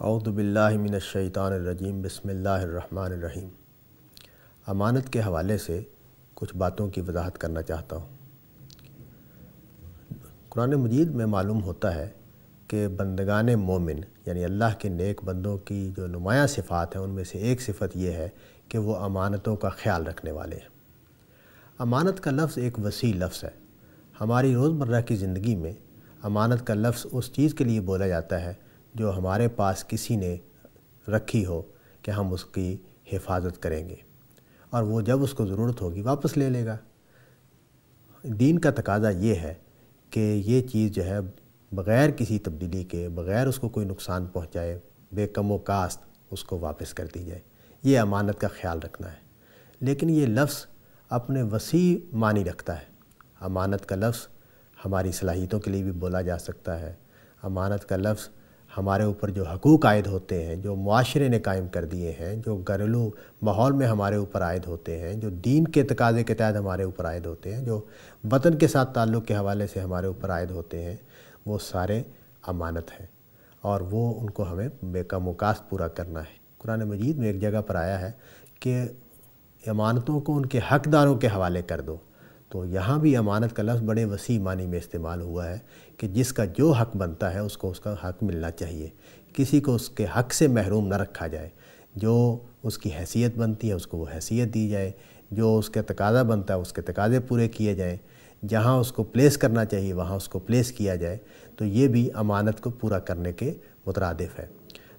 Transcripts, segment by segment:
अउदबिल्लिमिनशैतानरजीम बसमीम अमानत के हवाले से कुछ बातों की वजाहत करना चाहता हूँ। कुरान मजीद में मालूम होता है कि बंदगान मोमिन, यानी अल्लाह के नेक बंदों की जो नुमाया सिफ़ात हैं, उनमें से एक सिफ़त यह है कि वो अमानतों का ख्याल रखने वाले हैं। अमानत का लफ्ज़ एक वसी लफ्ज़ है। हमारी रोज़मर्रा की ज़िंदगी में अमानत का लफ्ज़ उस चीज़ के लिए बोला जाता है जो हमारे पास किसी ने रखी हो कि हम उसकी हिफाजत करेंगे। और वो जब उसको ज़रूरत होगी, वापस ले लेगा। दीन का तकाजा ये है कि ये चीज़ जो है, बग़ैर किसी तब्दीली के, बग़ैर उसको कोई नुकसान पहुँचाए, बेकम कास्त उसको वापस कर दी जाए। ये अमानत का ख्याल रखना है। लेकिन ये लफ्ज़ अपने वसी मानी रखता है। अमानत का लफ्ज़ हमारी सलाहियतों के लिए भी बोला जा सकता है। अमानत का लफ्ज़ हमारे ऊपर जो हकूक़ आयद होते हैं, जो माशरे ने कायम कर दिए हैं, जो घरेलू माहौल में हमारे ऊपर आयद होते हैं, जो दीन के तकाजे के तहत हमारे ऊपर आयद होते हैं, जो वतन के साथ ताल्लुक़ के हवाले से हमारे ऊपर आयद होते हैं, वो सारे अमानत हैं। और वो उनको हमें बेकमुकास्त पूरा करना है। कुरान मजीद में एक जगह पर आया है कि अमानतों को उनके हकदारों के हवाले कर दो। तो यहाँ भी अमानत का लफ्ज़ बड़े वसी मानी में इस्तेमाल हुआ है कि जिसका जो हक बनता है उसको उसका हक मिलना चाहिए। किसी को उसके हक से महरूम न रखा जाए। जो उसकी हैसियत बनती है उसको वो हैसियत दी जाए। जो उसके तकाजा बनता है उसके तकाजे पूरे किए जाएँ। जहाँ उसको प्लेस करना चाहिए वहाँ उसको प्लेस किया जाए। तो ये भी अमानत को पूरा करने के मुतरदफ़ है।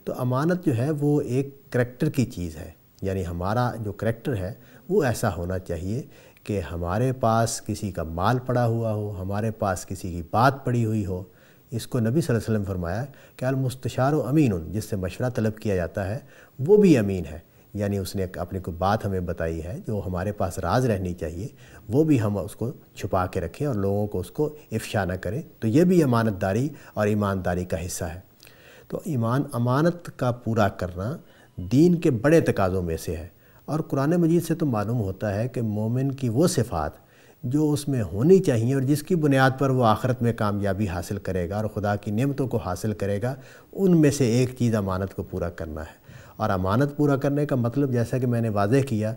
तो अमानत जो है वो एक करैक्टर की चीज़ है। यानी हमारा जो करैक्टर है वो ऐसा होना चाहिए कि हमारे पास किसी का माल पड़ा हुआ हो, हमारे पास किसी की बात पड़ी हुई हो। इसको नबी सल्लल्लाहु अलैहि वसल्लम फरमाया कि अलमुस्तशार अमीन उन जिससे मशवरा तलब किया जाता है, वो भी अमीन है। यानी उसने अपनी कोई बात हमें बताई है, जो हमारे पास राज रहनी चाहिए, वो भी हम उसको छुपा के रखें और लोगों को उसको इफ्शा न करें। तो ये भी अमानतदारी और ईमानदारी का हिस्सा है। तो ईमान, अमानत का पूरा करना दीन के बड़े तकाज़ों में से है। और कुरान मजीद से तो मालूम होता है कि मोमिन की वो सिफ़ात जो उसमें होनी चाहिए और जिसकी बुनियाद पर वो आखरत में कामयाबी हासिल करेगा और ख़ुदा की नेमतों को हासिल करेगा, उनमें से एक चीज़ अमानत को पूरा करना है। और अमानत पूरा करने का मतलब जैसा कि मैंने वाजह किया,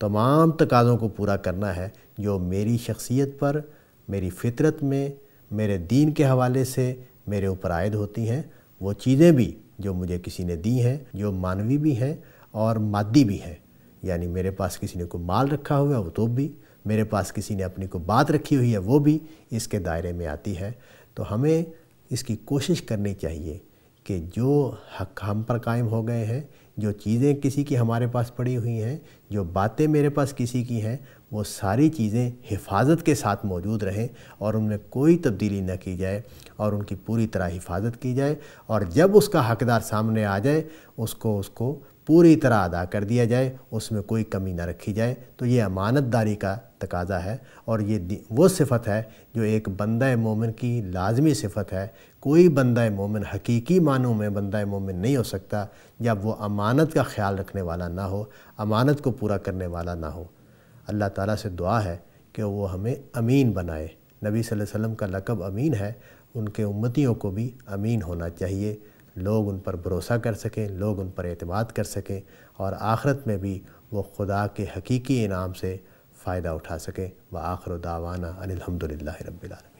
तमाम तकाज़ों को पूरा करना है जो मेरी शख्सियत पर, मेरी फितरत में, मेरे दीन के हवाले से मेरे ऊपर आयद होती हैं। वो चीज़ें भी जो मुझे किसी ने दी हैं, जो मानवी भी हैं और मादी भी हैं। यानी मेरे पास किसी ने कोई माल रखा हुआ है, वो तो भी। मेरे पास किसी ने अपनी को बात रखी हुई है, वो भी इसके दायरे में आती है। तो हमें इसकी कोशिश करनी चाहिए कि जो हक हम पर कायम हो गए हैं, जो चीज़ें किसी की हमारे पास पड़ी हुई हैं, जो बातें मेरे पास किसी की हैं, वो सारी चीज़ें हिफाजत के साथ मौजूद रहें और उनमें कोई तब्दीली न की जाए और उनकी पूरी तरह हिफाजत की जाए। और जब उसका हकदार सामने आ जाए, उसको उसको पूरी तरह अदा कर दिया जाए, उसमें कोई कमी ना रखी जाए। तो ये अमानतदारी का तकाजा है और ये वो सिफत है जो एक बंदा मोमिन की लाजमी सिफत है। कोई बंदा मोमिन हकीकी मानों में बंदा मोमिन नहीं हो सकता, जब वो अमानत का ख्याल रखने वाला ना हो, अमानत को पूरा करने वाला ना हो। अल्लाह ताला से दुआ है कि वो हमें अमीन बनाए। नबी वसल्लम का लकब अमीन है, उनके उम्मतियों को भी अमीन होना चाहिए। लोग उन पर भरोसा कर सकें, लोग उन पर अतमाद कर सकें और आख़रत में भी वो खुदा के हकीकी इनाम से फ़ायदा उठा सकें। व आखर दावाना अनिलहमदिल्ला रबालम